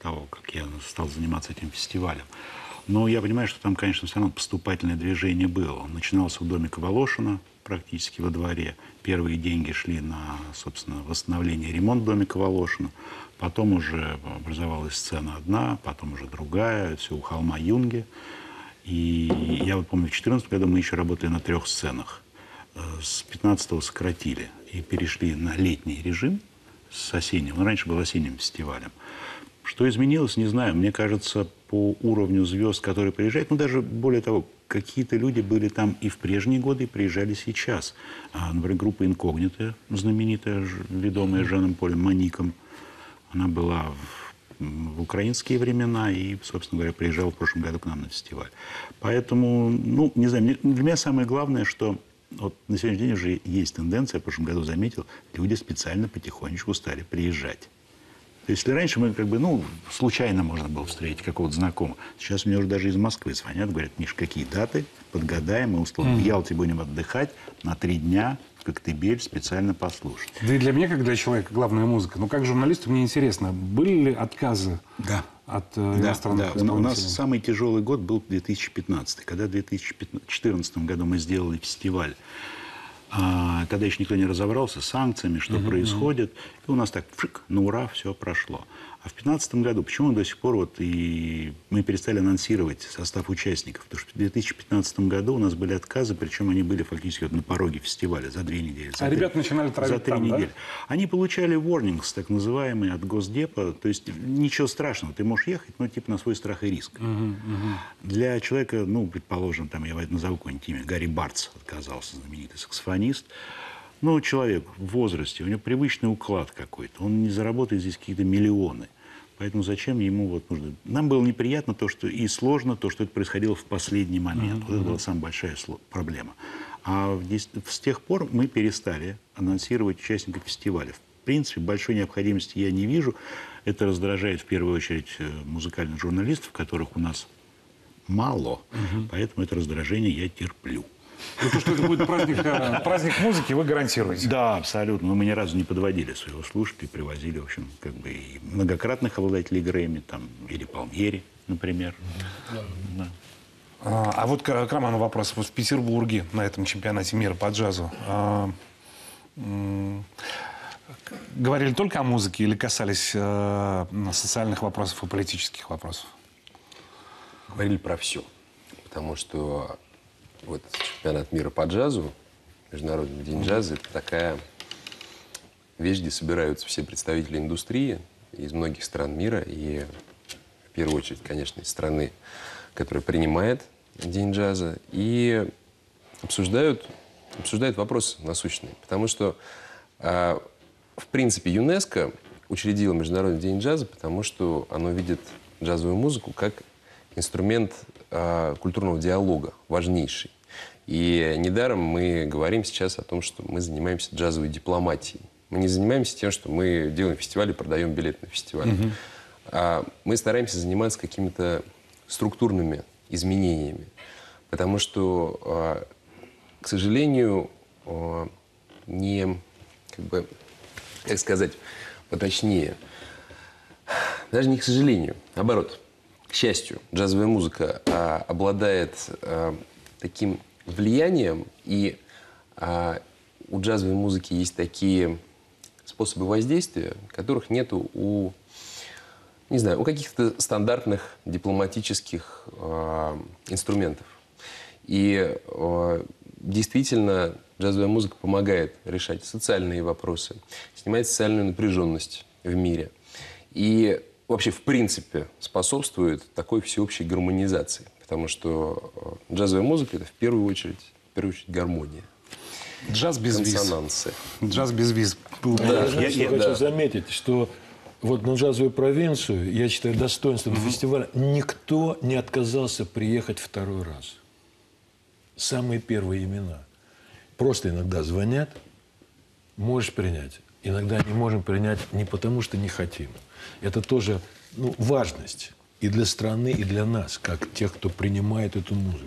того, как я стал заниматься этим фестивалем. Но я понимаю, что там, конечно, все равно поступательное движение было. Он начинался у домика Волошина, практически во дворе. Первые деньги шли на, собственно, восстановление ремонт домика Волошина. Потом уже образовалась сцена одна, потом уже другая, все у холма Юнги. И я вот помню, в 2014 году мы еще работали на трех сценах. Э, С 15 сократили и перешли на летний режим с осенним. Он раньше был осенним фестивалем. Что изменилось, не знаю. Мне кажется, по уровню звезд, которые приезжают, ну даже более того, какие-то люди были там и в прежние годы, и приезжали сейчас. А, например, группа «Инкогнито», знаменитая, ведомая Жаном Полем Маником. Она была в, в украинские времена и, собственно говоря, приезжала в прошлом году к нам на фестиваль. Поэтому, ну, не знаю, для меня самое главное, что вот на сегодняшний день уже есть тенденция, я в прошлом году заметил, люди специально потихонечку стали приезжать. То есть, если раньше мы как бы, ну, случайно можно было встретить какого-то знакомого, сейчас мне уже даже из Москвы звонят, говорят, Миш, какие даты, подгадаем, мы условно в Ялте будем отдыхать на три дня Коктебель специально послушать. Да и для меня, как для человека, главная музыка. Но как журналисту мне интересно, были ли отказы Да. от э, Да, иностранных да. У нас самый тяжелый год был 2015. Когда в 2014 году мы сделали фестиваль, когда еще никто не разобрался с санкциями, что происходит, и у нас так, пшик, на ура, все прошло. А в 2015 году, почему до сих пор вот и мы перестали анонсировать состав участников? Потому что в 2015 году у нас были отказы, причем они были фактически вот на пороге фестиваля за две недели. за А три- ребята начинали травить За три там, да? недели. Они получали warnings, так называемые, от Госдепа. То есть ничего страшного, ты можешь ехать, но типа на свой страх и риск. Для человека, ну, предположим, там, я назову какое-нибудь имя, Гарри Бартс отказался, знаменитый саксофонист. Ну, человек в возрасте, у него привычный уклад какой-то. Он не заработает здесь какие-то миллионы. Поэтому зачем ему вот нужно... Нам было неприятно то, что и сложно то, что это происходило в последний момент. Вот это была самая большая проблема. А с тех пор мы перестали анонсировать участников фестиваля. В принципе, большой необходимости я не вижу. Это раздражает в первую очередь э, музыкальных журналистов, которых у нас мало. Поэтому это раздражение я терплю. Ну, то, что это будет праздник, э, праздник музыки, вы гарантируете. Да, абсолютно. Но мы ни разу не подводили своего слушателя, привозили, в общем, как бы и многократных обладателей Грэмми, там, или Палмьери, например. Да. А, а вот к, к Роману вопрос. Вот в Петербурге на этом чемпионате мира по джазу а, говорили только о музыке или касались э, социальных вопросов и политических вопросов? Говорили про все. Потому что вот чемпионат мира по джазу, Международный день джаза, это такая вещь, где собираются все представители индустрии из многих стран мира. И в первую очередь, конечно, из страны, которая принимает день джаза. И обсуждают, обсуждают вопросы насущные. Потому что А, В принципе, ЮНЕСКО учредило Международный день джаза, потому что оно видит джазовую музыку как инструмент а, культурного диалога, важнейший. И недаром мы говорим сейчас о том, что мы занимаемся джазовой дипломатией. Мы не занимаемся тем, что мы делаем фестиваль и продаем билет на фестиваль. А мы стараемся заниматься какими-то структурными изменениями. Потому что, а, к сожалению, а, не, как бы, как сказать поточнее, даже не к сожалению, наоборот, к счастью, джазовая музыка а, обладает таким влиянием, и а, у джазовой музыки есть такие способы воздействия, которых нету у, не знаю, у каких-то стандартных дипломатических а, инструментов. И а, действительно джазовая музыка помогает решать социальные вопросы, снимает социальную напряженность в мире. И вообще, в принципе, способствует такой всеобщей гармонизации. Потому что э, джазовая музыка – это в первую очередь, в первую очередь гармония. Джаз без виз. Консонансы. Джаз без виз. был бы. Я, я- я- хочу да. заметить, что вот на джазовую провинцию, я считаю, достоинством фестиваля, никто не отказался приехать второй раз. Самые первые имена. Просто иногда звонят, можешь принять. Иногда не можем принять не потому, что не хотим. Это тоже ну, важность и для страны, и для нас, как тех, кто принимает эту музыку.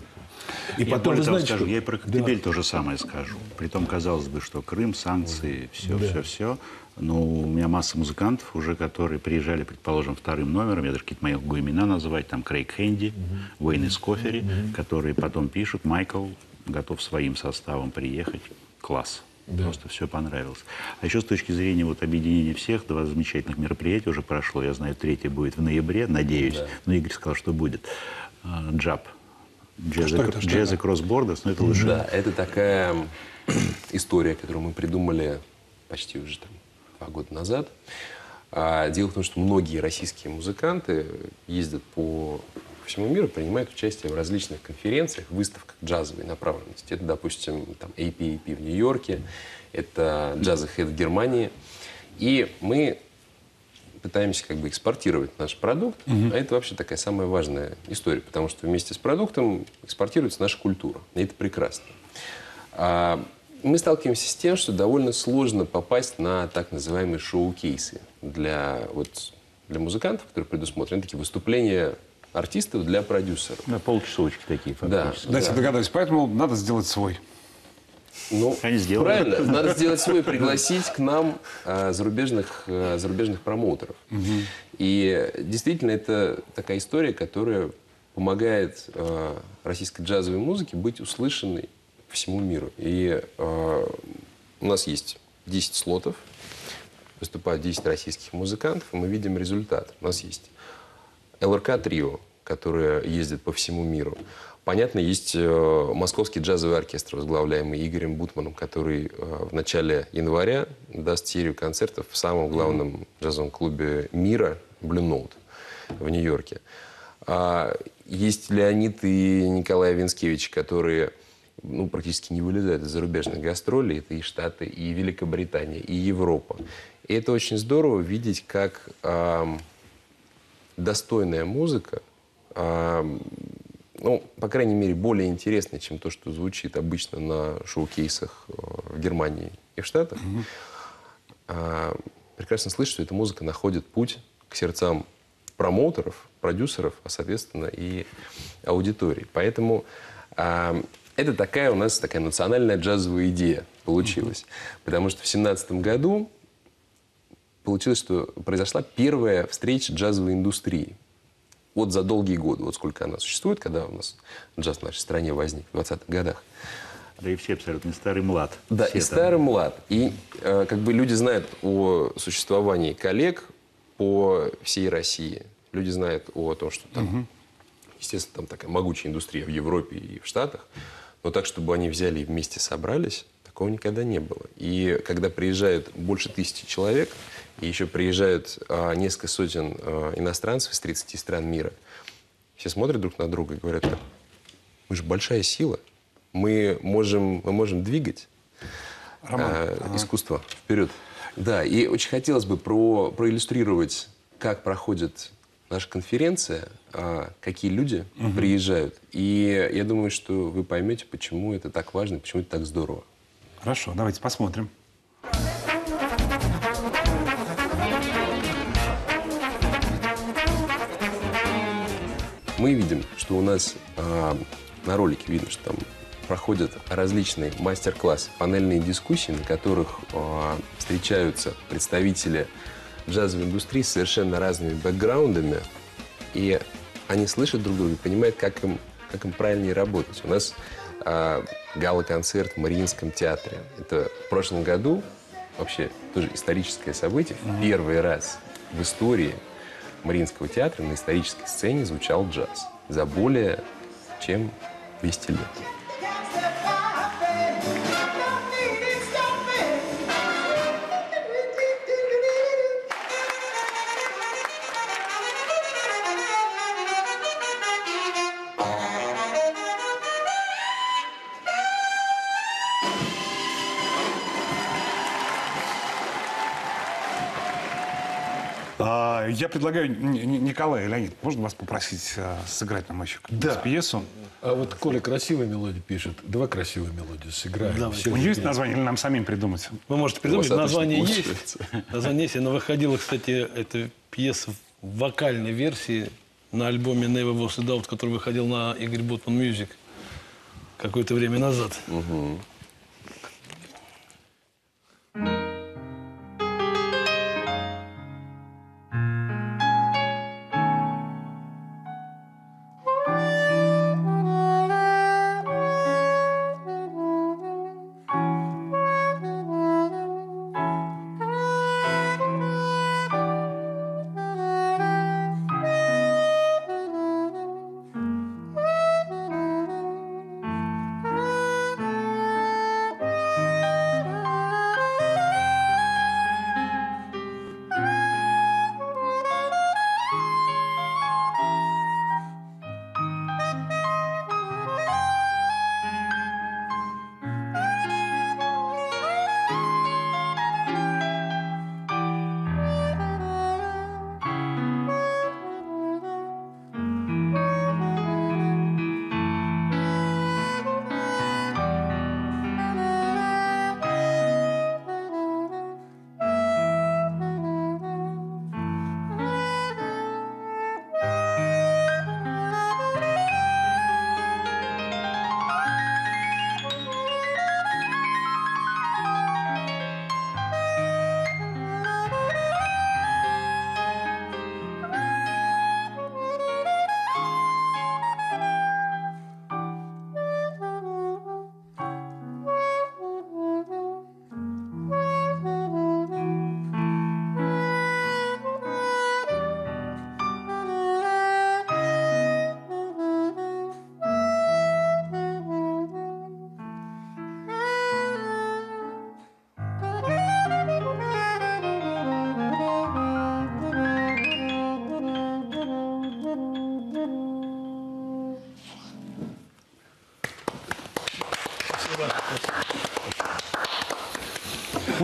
И я потом, вы знаете, скажу, что- я и про Да. Коктебель то же самое скажу. Притом, казалось бы, что Крым, санкции, все, все, все. Но у меня масса музыкантов уже, которые приезжали, предположим, вторым номером, я даже какие-то мои могу имена назвать, там Крейг Хэнди, Уэйн из Кофери, которые потом пишут, Майкл готов своим составом приехать. Класс. Просто все понравилось. А еще с точки зрения вот объединения всех, два замечательных мероприятия уже прошло. Я знаю, третье будет в ноябре, надеюсь. Но Игорь сказал, что будет. А, Джаб. Across Borders, но это лучше. Да, это такая (clears throat) история, которую мы придумали почти уже там, два года назад. А, дело в том, что многие российские музыканты ездят по всему миру, принимают участие в различных конференциях, выставках джазовой направленности. Это, допустим, там APAP в Нью-Йорке, это Джазахед в Германии. И мы пытаемся как бы экспортировать наш продукт, а это вообще такая самая важная история, потому что вместе с продуктом экспортируется наша культура, и это прекрасно. А, мы сталкиваемся с тем, что довольно сложно попасть на так называемые шоу-кейсы для, вот, для музыкантов, которые предусмотрены, такие выступления артистов для продюсеров. На полчасовочки такие Да. фактически. Дайте догадаюсь. Поэтому надо сделать свой. Ну, Они сделали. правильно. (laughs) Надо сделать свой, пригласить к нам а, зарубежных, а, зарубежных промоутеров. И действительно, это такая история, которая помогает а, российской джазовой музыке быть услышанной по всему миру. И а, у нас есть 10 слотов, выступают 10 российских музыкантов, и мы видим результат. У нас есть ЛРК Трио, которое ездит по всему миру. Понятно, есть э, Московский джазовый оркестр, возглавляемый Игорем Бутманом, который э, в начале января даст серию концертов в самом главном джазовом клубе мира Blue Note в Нью-Йорке. А, есть Леонид и Николай Винскевич, которые ну, практически не вылезают из зарубежных гастролей. Это и Штаты, и Великобритания, и Европа. И это очень здорово видеть, как достойная музыка, а, ну, по крайней мере, более интересная, чем то, что звучит обычно на шоу-кейсах э, в Германии и в Штатах, а, прекрасно слышит, что эта музыка находит путь к сердцам промоутеров, продюсеров, а, соответственно, и аудитории. Поэтому а, это такая у нас такая национальная джазовая идея получилась. Потому что в 2017 году получилось, что произошла первая встреча джазовой индустрии. Вот за долгие годы, вот сколько она существует, когда у нас джаз в нашей стране возник, в 20-х годах. Да и все абсолютно, и старый млад. Да, Все и там. старый млад. И э, как бы люди знают о существовании коллег по всей России. Люди знают о том, что там, естественно, там такая могучая индустрия в Европе и в Штатах. Но так, чтобы они взяли и вместе собрались, такого никогда не было. И когда приезжают больше тысячи человек, и еще приезжают а, несколько сотен а, иностранцев из 30 стран мира, все смотрят друг на друга и говорят, мы же большая сила, мы можем, мы можем двигать. э, искусства вперед. Да, и очень хотелось бы про, проиллюстрировать, как проходит наша конференция, а, какие люди приезжают. И я думаю, что вы поймете, почему это так важно, почему это так здорово. Хорошо, давайте посмотрим. Мы видим, что у нас а, на ролике видно, что там проходят различные мастер-классы, панельные дискуссии, на которых а, встречаются представители джазовой индустрии с совершенно разными бэкграундами, и они слышат друг друга и понимают, как им, как им правильнее работать. У нас а, гала-концерт в Мариинском театре. Это в прошлом году, вообще тоже историческое событие, в первый раз в истории Мариинского театра на исторической сцене звучал джаз за более чем 200 лет. Предлагаю, Николай Леонид, можно вас попросить а, сыграть нам еще Да. пьесу? А вот Коля красивые мелодии пишет. Два красивые мелодии сыграем. Все У нее есть название или нам самим придумать? Вы можете придумать, название есть. Название есть. Она выходила, кстати, эта пьеса в вокальной версии на альбоме Never Was a Doubt, который выходил на Игорь Бутман Music какое-то время назад.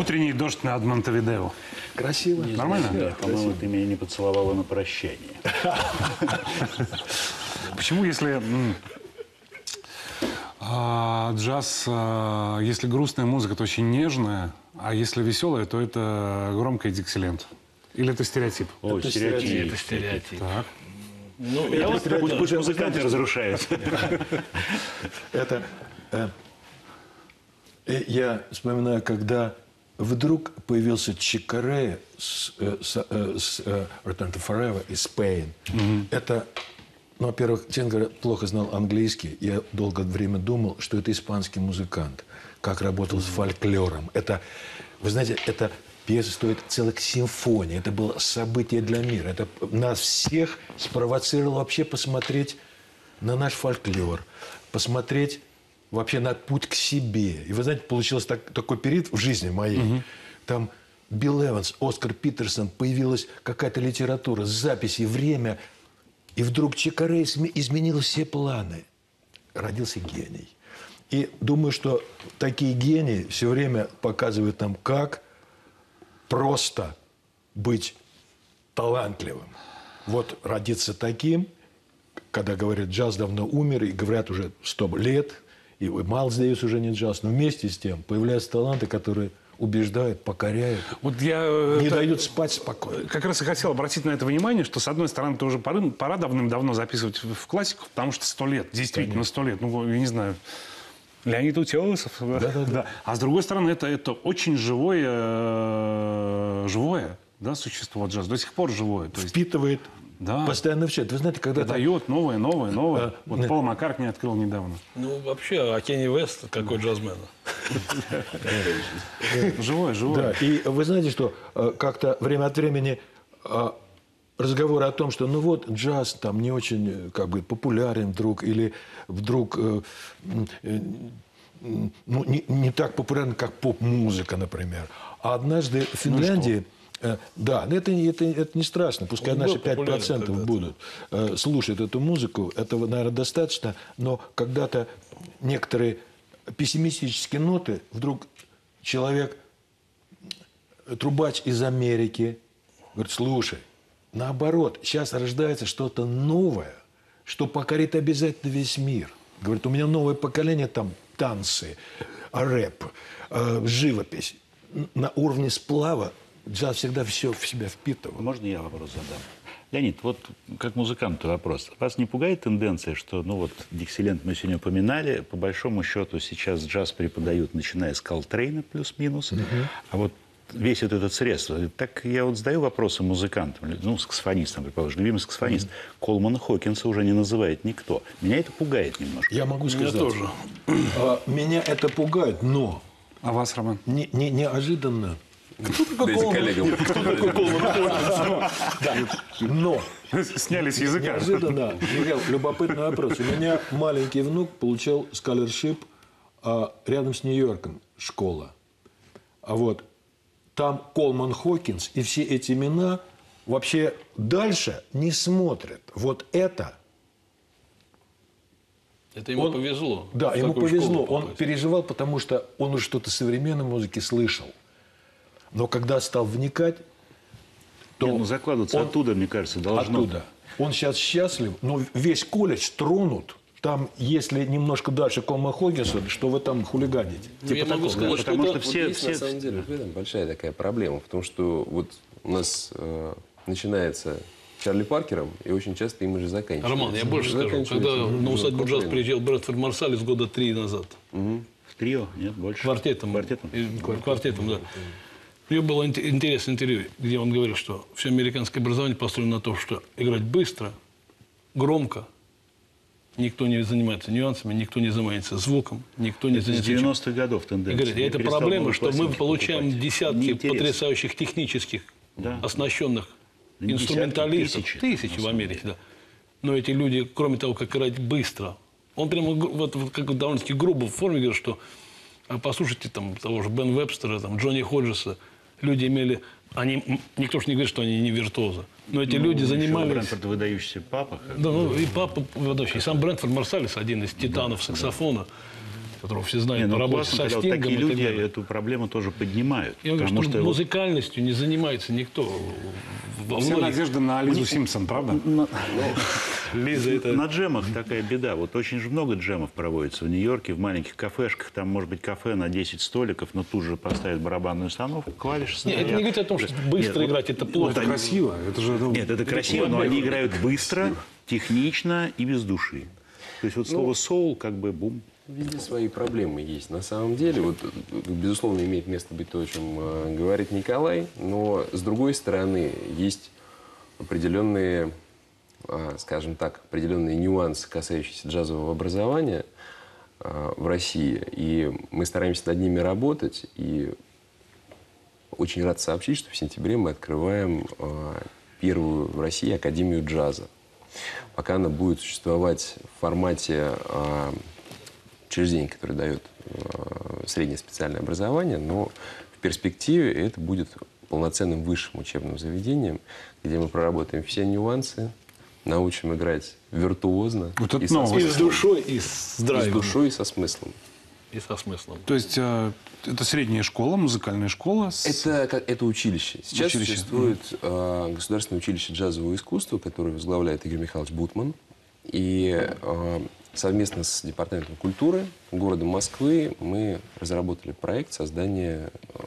Утренний дождь над Монтевидео. Красиво. Нормально? Да, по-моему, ты меня не поцеловала на прощание. (laughs) Почему, если а, джаз, а, если грустная музыка, то очень нежная, а если веселая, то это громкий диксиленд? Или это стереотип? О, стереотип. Это стереотип. Так. Ну, Я вот пусть, пусть музыканты разрушают. (laughs) Это э, э, я вспоминаю, когда вдруг появился Чикаре с, э, с, э, с э, Return to Forever из Spain. Это, ну, во-первых, говоря, плохо знал английский. Я долгое время думал, что это испанский музыкант, как работал с фольклором. Это, вы знаете, это пьеса стоит целых симфоний. Это было событие для мира. Это нас всех спровоцировало вообще посмотреть на наш фольклор, посмотреть вообще на путь к себе. И вы знаете, получился так- такой период в жизни моей. Там Билл Эванс, Оскар Питерсон, появилась какая-то литература, записи, время. И вдруг Чикаре изме- изменил все планы. Родился гений. И думаю, что такие гении все время показывают нам, как просто быть талантливым. Вот родиться таким, когда говорят, джаз давно умер, и говорят уже 100 лет, и Майлз Дэвис уже не джаз, но вместе с тем появляются таланты, которые убеждают, покоряют, Вот я э, не это- дают спать спокойно. как раз и хотел обратить на это внимание, что, с одной стороны, тоже пора, пора давным-давно записывать в классику, потому что сто лет, действительно сто лет. Ну, я не знаю, Леонид Утесов. Да, А с другой стороны, это, это очень живое, э, живое да, существо джаз, до сих пор живое. То есть Впитывает, Да. постоянно все. Вы знаете, когда дает новое, новое, новое. А, Вот нет. Пол Маккартни открыл недавно. Ну, вообще, а Кенни Вест какой джазмен? (laughs) Живое, живое. Да, и вы знаете, что э, как-то время от времени э, разговоры о том, что ну вот джаз там не очень э, как бы популярен вдруг или вдруг э, э, ну, не, не так популярен, как поп-музыка, например. А однажды в Финляндии э, да, но это, не- это, это не страшно. Пускай Он наши был популярен 5% когда-то. будут э, слушать эту музыку. Этого, наверное, достаточно. Но когда-то некоторые пессимистические ноты вдруг человек трубач из Америки говорит, слушай, наоборот, сейчас рождается что-то новое, что покорит обязательно весь мир. Говорит, у меня новое поколение, там танцы, рэп, э, живопись. На уровне сплава джаз всегда все в себя впитывал. Можно я вопрос задам? Леонид, вот как музыканту вопрос. Вас не пугает тенденция, что, ну вот, Диксиленд мы сегодня упоминали, по большому счету сейчас джаз преподают, начиная с Колтрейна плюс-минус, а вот весь вот этот срез. Так я вот задаю вопросы музыкантам, ну, саксофонистам, предположим, любимый саксофонист. Колмана Хокинса уже не называет никто. Меня это пугает немножко. Я могу Меня сказать, тоже. а, меня это пугает, но А вас, Роман? не, не- неожиданно, Дайте коллегам. но Сняли с языка. Неожиданно, Михаил, любопытный вопрос. У меня маленький внук получал скалершип рядом с Нью-Йорком школа. А вот там Колман Хокинс и все эти имена вообще дальше не смотрят. Вот это, Это ему Он- повезло. да, ему повезло. Он переживал, потому что он уже что-то современной музыки слышал. Но когда стал вникать, то Не, ну, закладываться он- оттуда, мне кажется, должно. Оттуда. Он сейчас счастлив, но весь колледж тронут. Там, если немножко дальше Колма Хоггинса, что вы там хулиганите? Ну, я могу сказать, что потому что Вот все, есть, все, на самом деле, в этом большая такая проблема, потому что вот у нас э, начинается Чарли Паркером, и очень часто им же заканчивается. Роман, я больше скажу. Когда Джон на усадьбу джаз приезжал Брэдфорд Марсалис года три назад. в трио, нет, больше. Квартетом. Квартетом. И- Квартетом, да. У него было инте- интересное интервью, где он говорил, что все американское образование построено на том, что играть быстро, громко, никто не занимается нюансами, никто не занимается звуком, никто не Это занимается... ничем. 90-х годов тенденция. говорит, это проблема, что мы получаем покупать. десятки Неинтересно. потрясающих технических, Да. оснащенных Да инструменталистов. тысячи, Тысячи, в Америке, да. Но эти люди, кроме того, как играть быстро, он прямо вот, вот как довольно-таки грубо в форме говорит, что а послушайте там того же Бен Вебстера, там, Джонни Ходжеса, люди имели, они, никто же не говорит, что они не виртуозы, но эти люди Еще занимались... Брэнфорд выдающийся папа. Да, ну и папа выдающий. И сам Брэнфорд Марсалис, один из титанов саксофона, которого все знают Не, по ну работе классно, со вот Стингом такие люди далее. эту проблему тоже поднимают. Я говорю, потому что что вот музыкальностью не занимается никто. Во Вся многих- надежда на Лизу Симпсон, правда? (laughs) Лиза это... На джемах такая беда. Вот очень же много джемов проводится в Нью-Йорке, в маленьких кафешках. Там может быть кафе на 10 столиков, но тут же поставят барабанную установку, клавиши Нет, стоят. это не говорит о том, что Нет, быстро вот- играть, это Ну, плохо. это красиво. Это же, ну, Нет, это красиво, но они играют быстро, технично и без души. То есть вот слово «соул» как бы бум. Везде свои проблемы есть. На самом деле, вот, безусловно, имеет место быть то, о чем э, говорит Николай, но с другой стороны, есть определенные, а, скажем так, определенные нюансы, касающиеся джазового образования а, в России. И мы стараемся над ними работать. И очень рад сообщить, что в сентябре мы открываем первую в России Академию джаза. Пока она будет существовать в формате учреждения, которое дает а, среднее специальное образование, но в перспективе это будет полноценным высшим учебным заведением, где мы проработаем все нюансы, научим играть виртуозно Вот это и со. И смыслом. с душой, и с И с драйвом. душой и со смыслом. и со смыслом. То есть э, это средняя школа, музыкальная школа. с- Это, как- это училище. Сейчас Училище. существует э, Государственное училище джазового искусства, которое возглавляет Игорь Михайлович Бутман. И э, совместно с Департаментом культуры города Москвы мы разработали проект создания э,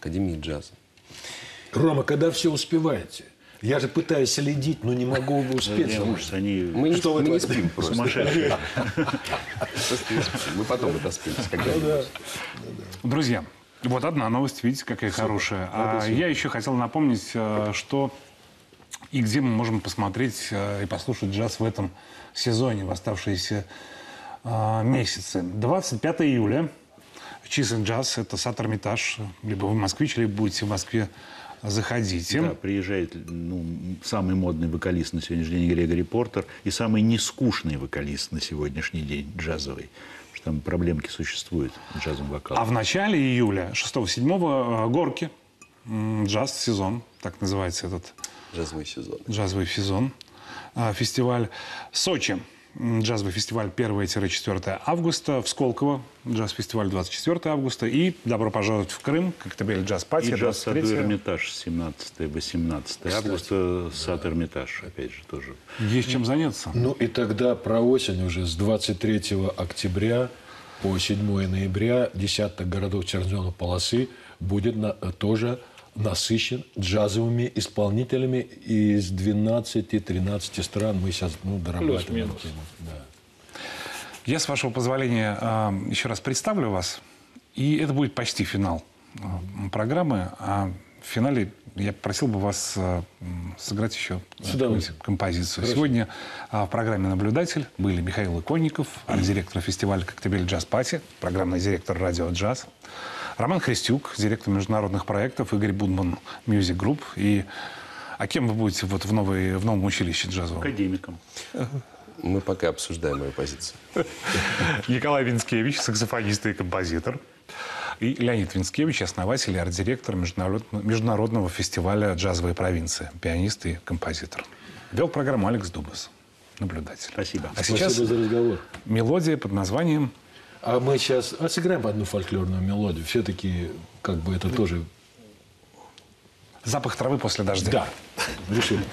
Академии джаза. Рома, когда все успеваете? Я же пытаюсь следить, но не могу успеть. Не, ужас, они Мы, не- Что вы мы не спим просто. сумасшедшие. Мы потом отоспимся, когда Друзья, вот одна новость, видите, какая хорошая. А я еще хотел напомнить, э, что и где мы можем посмотреть э, и послушать джаз в этом сезоне, в оставшиеся э, месяцы. 25 июля. Чисен джаз. Это Сад Эрмитаж. Либо вы москвич, либо будете в Москве, заходите. Да, приезжает ну, самый модный вокалист на сегодняшний день Грегори Портер и самый нескучный вокалист на сегодняшний день джазовый. Потому что там проблемки существуют в джазовом вокале. А в начале июля, 6-7, э, горки. М, Джаз сезон, так называется этот джазовый сезон. джазовый сезон, фестиваль. Сочи, джазовый фестиваль 1-4 августа. В Сколково, джаз-фестиваль 24 августа. И добро пожаловать в Крым, Коктебель джаз пати И джаз саду 23 Эрмитаж 17-18 августа. Сад Эрмитаж, опять же, тоже. Есть чем заняться. Ну и тогда про осень уже с 23 октября по 7 ноября десяток городов Черноземной полосы будет на- тоже насыщен джазовыми исполнителями из 12-13 стран. Мы сейчас ну, дорабатываем Плюс-минус. тему. Да. Я, с вашего позволения, а, еще раз представлю вас. И это будет почти финал а, программы. А в финале я попросил бы вас а, сыграть еще композицию. Сегодня а, в программе «Наблюдатель» были Михаил Иконников, арт-директор фестиваля «Коктебель Джаз Пати», программный директор «Радио Джаз», Роман Христюк, директор международных проектов, Игорь Будман, Music Group. И а кем вы будете вот в, новой, в новом училище джазовом? Академиком. Мы пока обсуждаем мою позицию. (laughs) Николай Винскевич, саксофонист и композитор. И Леонид Винскевич, основатель и арт-директор международного, международного фестиваля «Джазовые провинции», пианист и композитор. Вел программу Алекс Дубас, наблюдатель. Спасибо. А сейчас Спасибо за разговор. мелодия под названием А мы сейчас а сыграем одну фольклорную мелодию. Все-таки как бы это тоже... «Запах травы после дождя». Да, решили.